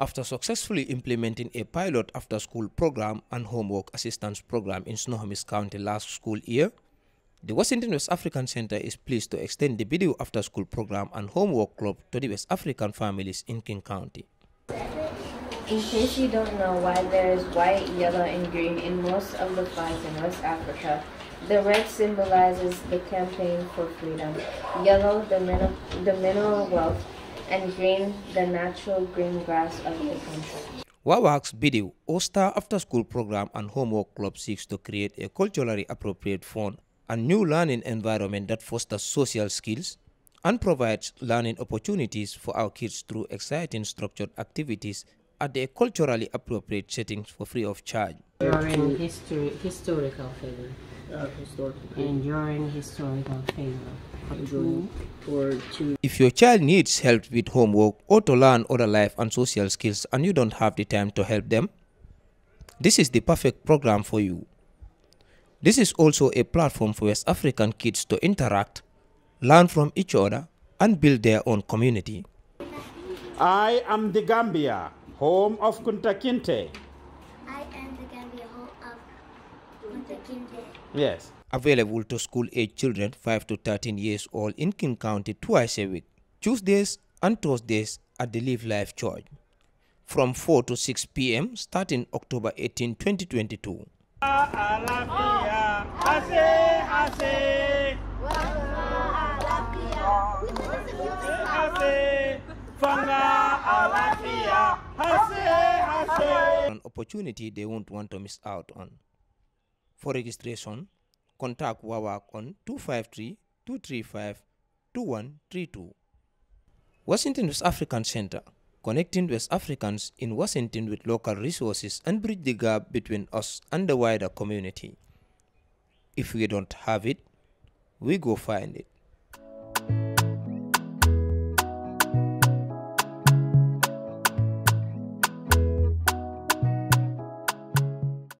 After successfully implementing a pilot after-school program and homework assistance program in Snohomish County last school year, the Washington West African Center is pleased to extend the video after-school program and homework club to the West African families in King County. In case you don't know why there is white, yellow, and green in most of the flags in West Africa, the red symbolizes the campaign for freedom, yellow the, min the mineral wealth, and green the natural green grass of the country. WAWAC's BIDEWW, or Star After School Program and Homework Club seeks to create a culturally appropriate fun and new learning environment that fosters social skills and provides learning opportunities for our kids through exciting structured activities at the culturally appropriate settings for free of charge. During history, historical favor. Uh, Enduring historical favor. If your child needs help with homework or to learn other life and social skills and you don't have the time to help them, this is the perfect program for you. This is also a platform for West African kids to interact, learn from each other, and build their own community. I am the Gambia, home of Kunta Kinte. I am the Gambia, home of Yes available to school-age children 5 to 13 years old in King County twice a week, Tuesdays and Thursdays at the Live Life Church, from 4 to 6 p.m. starting October 18, 2022. An opportunity they won't want to miss out on. For registration, contact WAWAC on 253-235-2132. Washington West African Center, connecting West Africans in Washington with local resources and bridge the gap between us and the wider community. If we don't have it, we go find it.